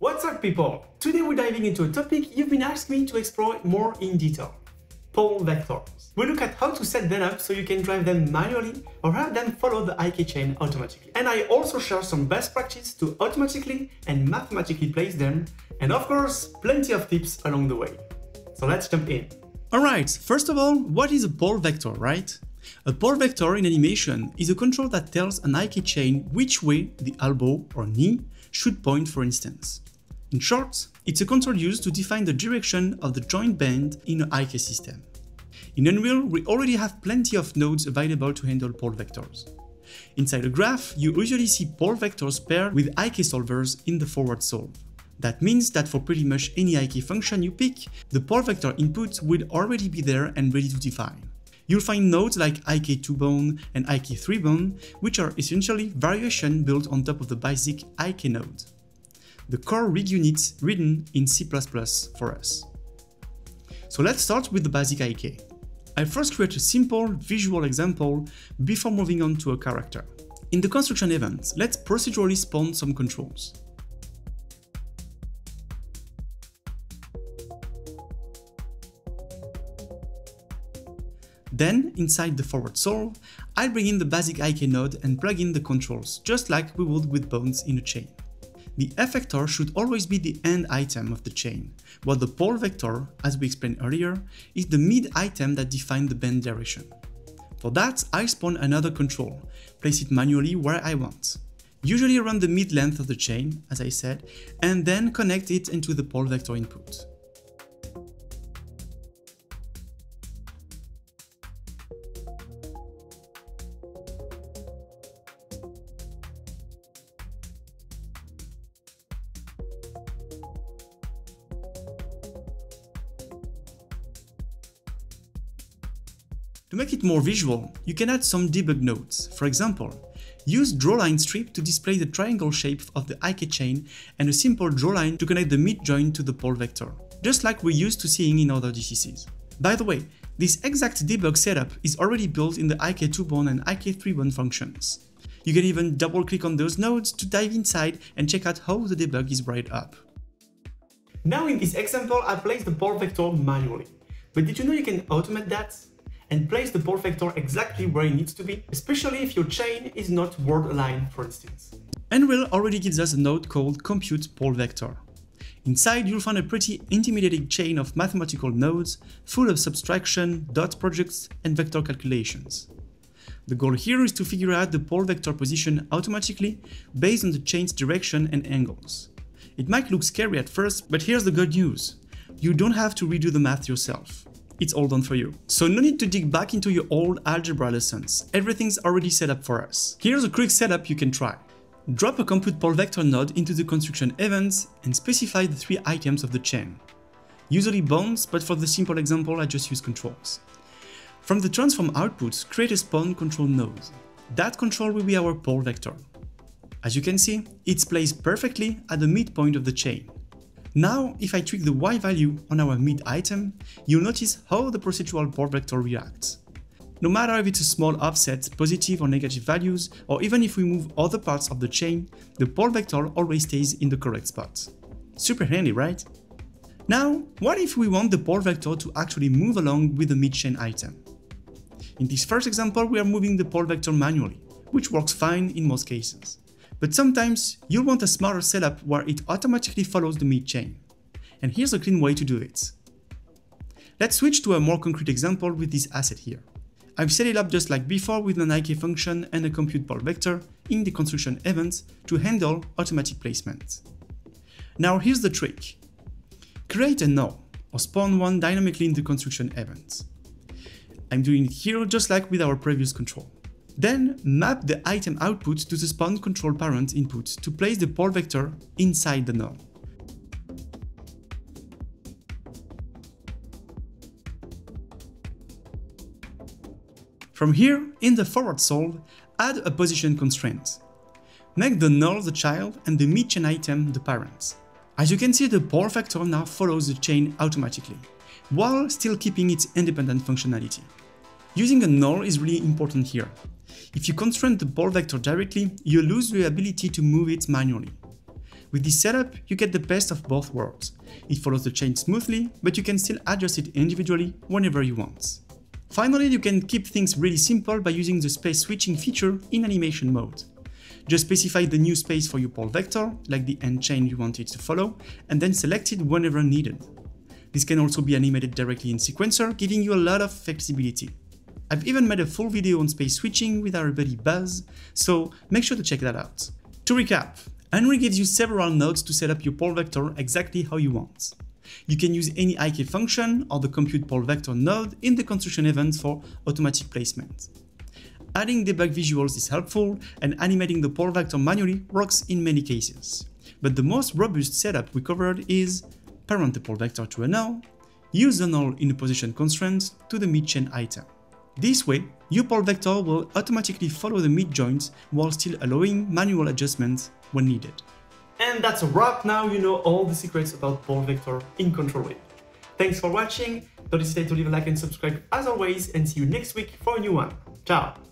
What's up people? Today we're diving into a topic you've been asking me to explore more in detail. Pole vectors. We look at how to set them up so you can drive them manually or have them follow the IK chain automatically. And I also share some best practice to automatically and mathematically place them, and of course, plenty of tips along the way. So let's jump in. Alright, first of all, what is a pole vector, right? A pole vector in animation is a control that tells an IK chain which way the elbow or knee should point for instance. In short, it's a control used to define the direction of the joint bend in an IK system. In Unreal, we already have plenty of nodes available to handle pole vectors. Inside a graph, you usually see pole vectors paired with IK solvers in the forward solve. That means that for pretty much any IK function you pick, the pole vector input will already be there and ready to define. You'll find nodes like IK2bone and IK3bone, which are essentially variation built on top of the basic IK node the core rig unit written in C++ for us. So let's start with the basic IK. I first create a simple visual example before moving on to a character. In the construction event, let's procedurally spawn some controls. Then, inside the forward solve, I'll bring in the basic IK node and plug in the controls, just like we would with bones in a chain. The effector should always be the end item of the chain, while the pole vector, as we explained earlier, is the mid item that defines the bend direction. For that, I spawn another control, place it manually where I want. Usually around the mid length of the chain, as I said, and then connect it into the pole vector input. To make it more visual, you can add some debug nodes. For example, use drawline strip to display the triangle shape of the IK chain and a simple drawline to connect the mid joint to the pole vector, just like we're used to seeing in other DCCs. By the way, this exact debug setup is already built in the IK2bone and IK3bone functions. You can even double click on those nodes to dive inside and check out how the debug is wired up. Now in this example, I placed the pole vector manually. But did you know you can automate that? And place the pole vector exactly where it needs to be, especially if your chain is not world aligned, for instance. Unreal already gives us a node called compute pole vector. Inside, you'll find a pretty intimidating chain of mathematical nodes full of subtraction, dot products, and vector calculations. The goal here is to figure out the pole vector position automatically based on the chain's direction and angles. It might look scary at first, but here's the good news. You don't have to redo the math yourself it's all done for you. So no need to dig back into your old algebra lessons, everything's already set up for us. Here's a quick setup you can try. Drop a compute pole vector node into the construction events and specify the three items of the chain. Usually bones, but for the simple example I just use controls. From the transform output, create a spawn control node. That control will be our pole vector. As you can see, it's placed perfectly at the midpoint of the chain. Now, if I tweak the y value on our mid item, you'll notice how the procedural pole vector reacts. No matter if it's a small offset, positive or negative values, or even if we move other parts of the chain, the pole vector always stays in the correct spot. Super handy, right? Now, what if we want the pole vector to actually move along with the mid-chain item? In this first example, we are moving the pole vector manually, which works fine in most cases. But sometimes you'll want a smarter setup where it automatically follows the mid chain. And here's a clean way to do it. Let's switch to a more concrete example with this asset here. I've set it up just like before with an IK function and a compute pole vector in the construction event to handle automatic placement. Now here's the trick. Create a node or spawn one dynamically in the construction event. I'm doing it here just like with our previous control. Then map the item output to the spawn control parent input to place the pole vector inside the null. From here, in the forward solve, add a position constraint. Make the null the child and the mid-chain item the parent. As you can see, the pole vector now follows the chain automatically, while still keeping its independent functionality. Using a null is really important here. If you constrain the pole vector directly, you lose the ability to move it manually. With this setup, you get the best of both worlds. It follows the chain smoothly, but you can still adjust it individually whenever you want. Finally, you can keep things really simple by using the space switching feature in animation mode. Just specify the new space for your pole vector, like the end chain you want it to follow, and then select it whenever needed. This can also be animated directly in Sequencer, giving you a lot of flexibility. I've even made a full video on space switching with our buddy Buzz, so make sure to check that out. To recap, Unreal gives you several nodes to set up your pole vector exactly how you want. You can use any IK function or the compute pole vector node in the construction event for automatic placement. Adding debug visuals is helpful, and animating the pole vector manually works in many cases. But the most robust setup we covered is parent the pole vector to a null, use the null in a position constraint to the mid-chain item. This way, your pole vector will automatically follow the mid-joints while still allowing manual adjustments when needed. And that's a wrap, now you know all the secrets about pole vector in Control Rig. Thanks for watching, don't hesitate to leave a like and subscribe as always, and see you next week for a new one. Ciao!